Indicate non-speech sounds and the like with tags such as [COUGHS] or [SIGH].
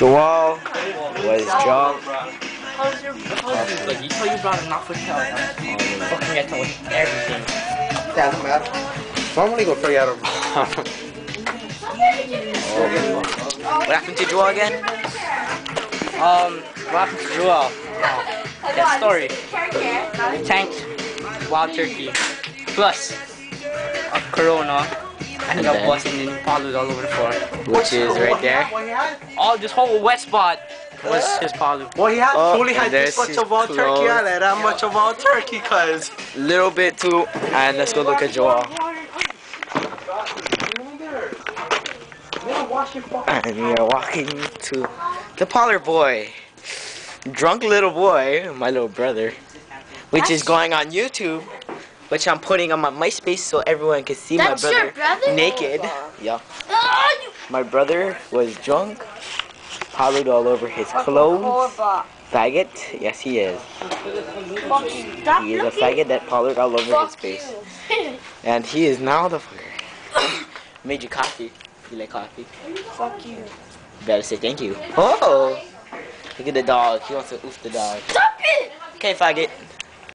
Joel was drunk. How's your how's Like you tell you brought a knock for tail. Fucking get to with everything. Doesn't matter. Normally go figure out. What happened to Joel again? Um, what happened to Joel? That story. Tanked wild turkey. Plus a corona. I ended up then? busting in followed all over the floor. Which is right there. All this whole wet spot was uh, his palu. Well, he had Oh, only had this there's much of all turkey clothes. on it. That much of all turkey, cuz. Little bit too. And let's go look at Joel. And we are walking to the Pollard boy. Drunk little boy, my little brother. Which is going on YouTube. Which I'm putting on my MySpace so everyone can see That's my your brother, brother? naked. Yeah. Oh, you My brother was drunk. Pollard all over his clothes. horrible. Faggot? Yes, he is. He is a looking. faggot that Pollard all over his face. [LAUGHS] And he is now the fucker. [COUGHS] Made you coffee. You like coffee? Fuck you. Better say thank you. Oh! Look at the dog. He wants to oof the dog. Stop it! Okay, faggot.